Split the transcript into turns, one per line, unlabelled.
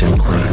真的